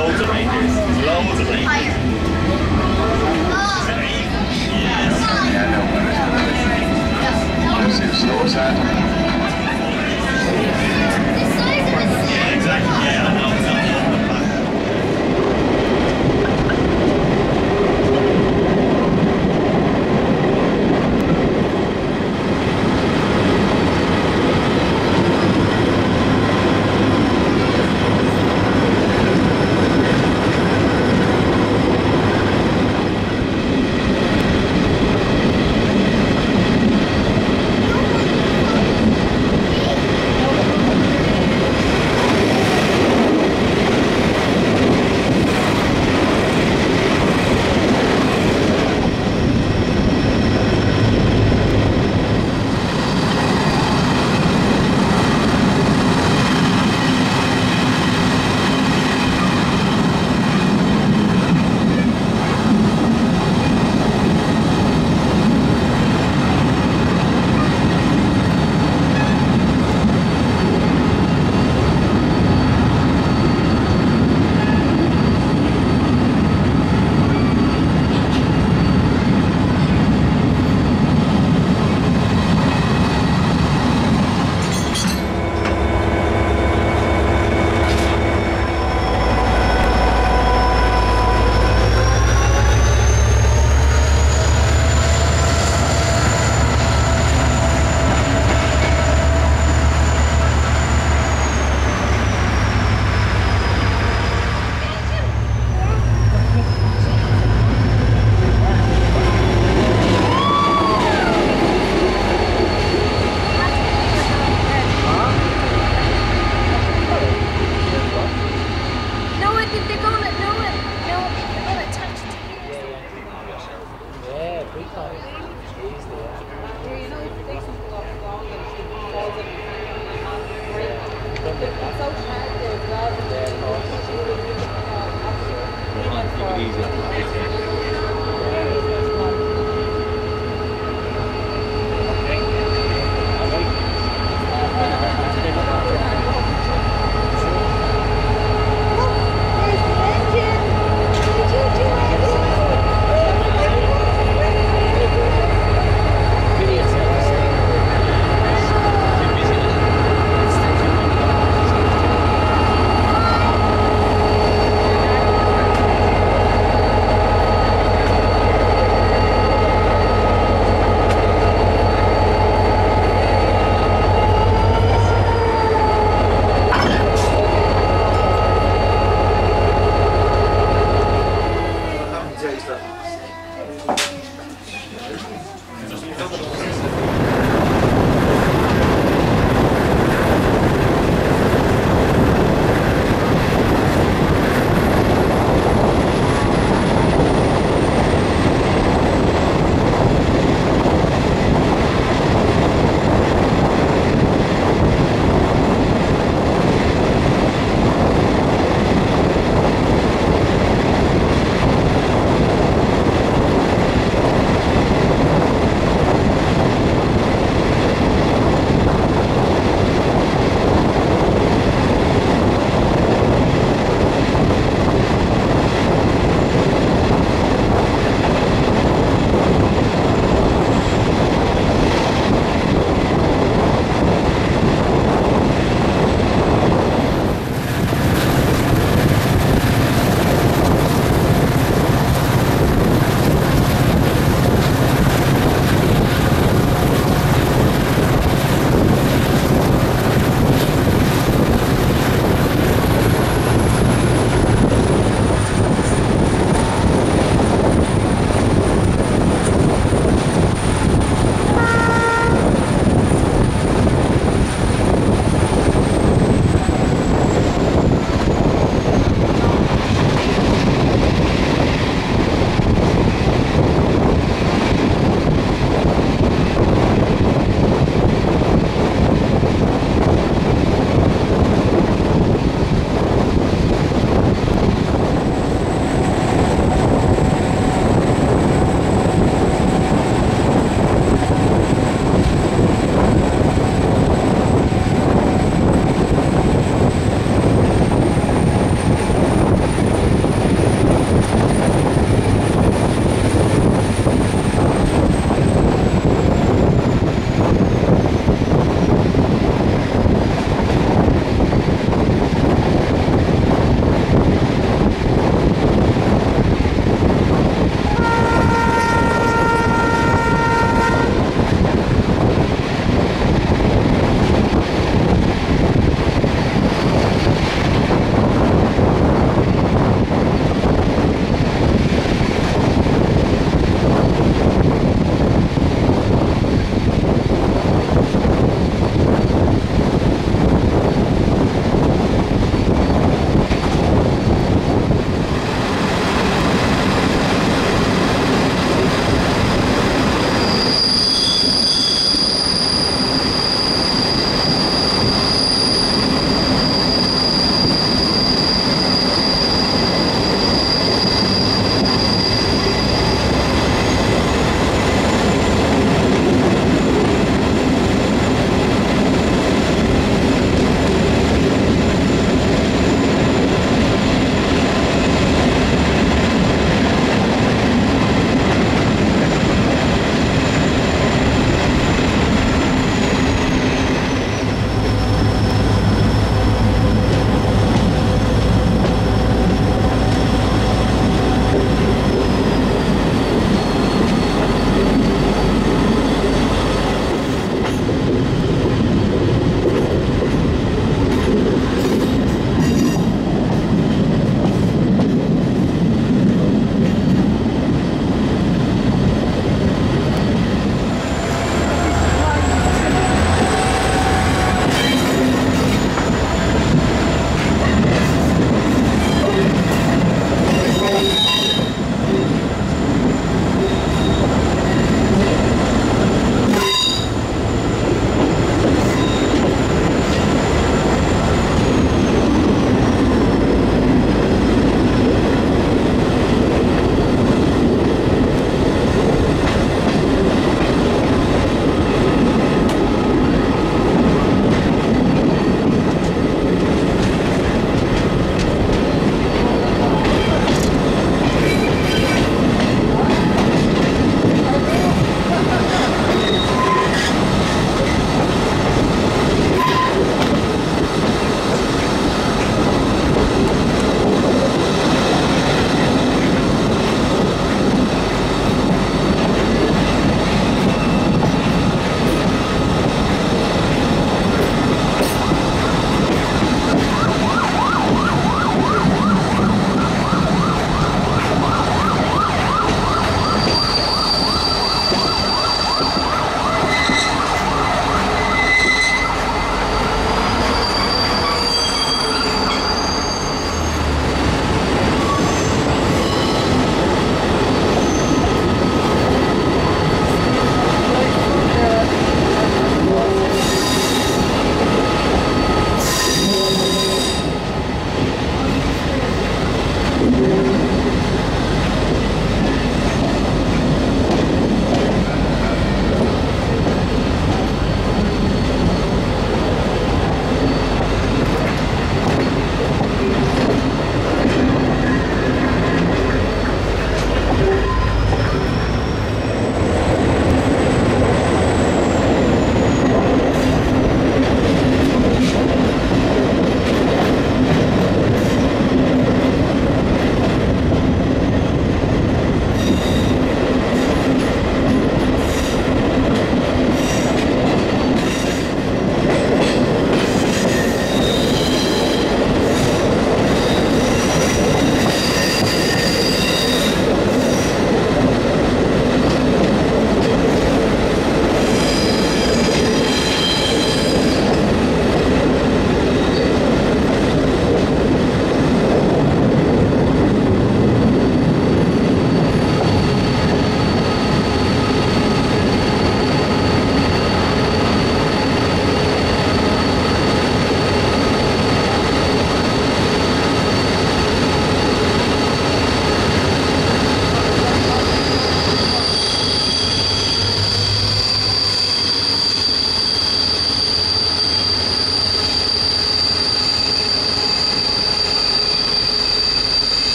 loads of reindeers. Loads of reindeers. Yeah, exactly. Yeah, I know.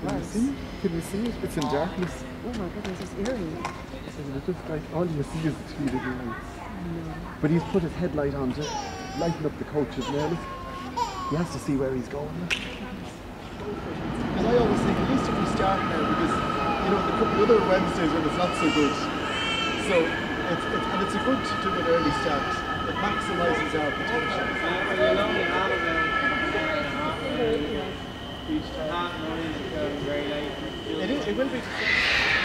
Can you see it? Can you see it? It's in darkness. Oh my goodness, it's eerie. Isn't it just like all you see is the two little lights? Mm. But he's put his headlight on to lighten up the coaches nearly. He has to see where he's going. And I always think, at least if we start now, because you know, the couple other Wednesdays when it's not so good. So it's, it's and it's a good to do an early start. It maximises our potential. It, is, it will be.